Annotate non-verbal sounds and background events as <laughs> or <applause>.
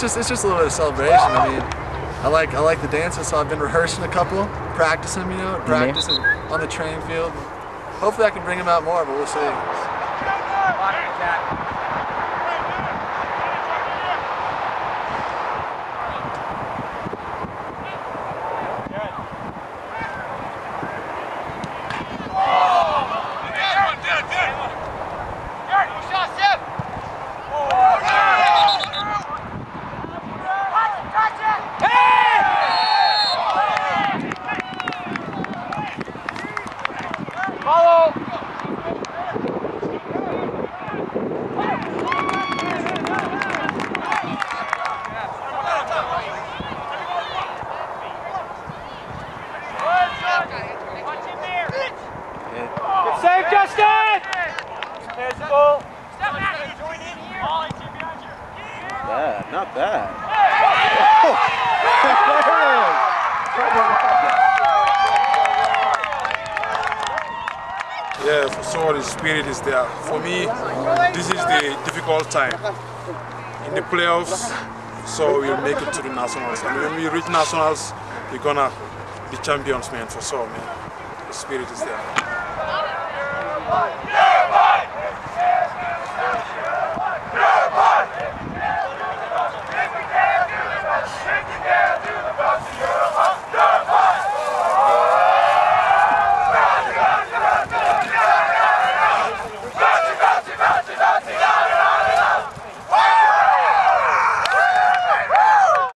just it's just a little bit of celebration. I mean, I like I like the dances, so I've been rehearsing a couple, practicing, you know, mm-hmm. practicing on the train field. Hopefully, I can bring them out more, but we'll see. Save Justin! There's the ball. Bad, not bad. <laughs> Yeah, for sure the spirit is there. For me, this is the difficult time. In the playoffs, so we'll make it to the nationals. And when we reach nationals, we're gonna be champions, man, for sure, man. The spirit is there. Fight!